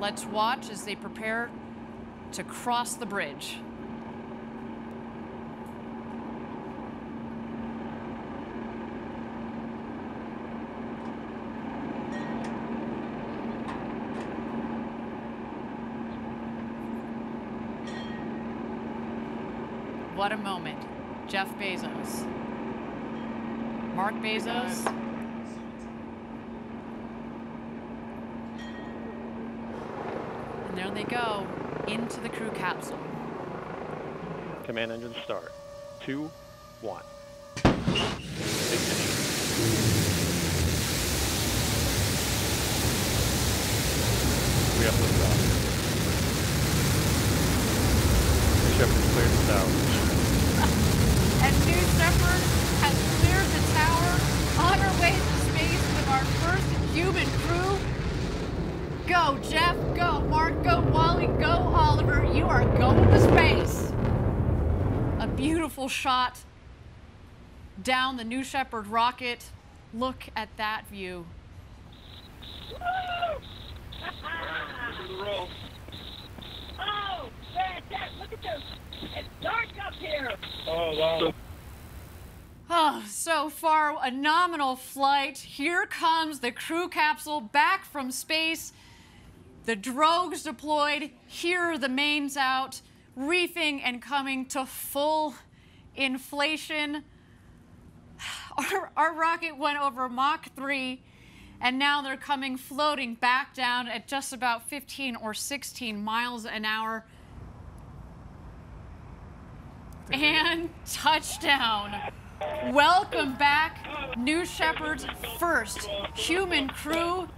Let's watch as they prepare to cross the bridge. What a moment. Jeff Bezos. Mark Bezos. And they go into the crew capsule. Command engine start. Two, one. We have to stop. The ship is cleared the tower. And New Shepard has cleared the tower Go, Jeff. Go, Mark. Go, Wally. Go, Oliver. You are going to space. A beautiful shot down the New Shepard rocket. Look at that view. Oh, Dad, look at this. It's dark up here. Oh, wow. Oh, so far, a nominal flight. Here comes the crew capsule back from space. The drogues deployed. Here are the mains out, reefing and coming to full inflation. Our, our rocket went over Mach 3, and now they're coming floating back down at just about 15 or 16 miles an hour. And touchdown. Welcome back, New Shepard's first human crew.